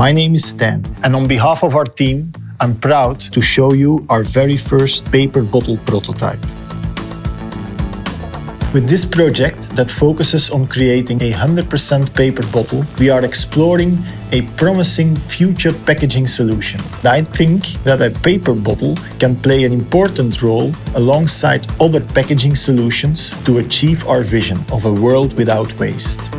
My name is Stan, and on behalf of our team, I'm proud to show you our very first paper bottle prototype. With this project that focuses on creating a 100% paper bottle, we are exploring a promising future packaging solution. I think that a paper bottle can play an important role alongside other packaging solutions to achieve our vision of a world without waste.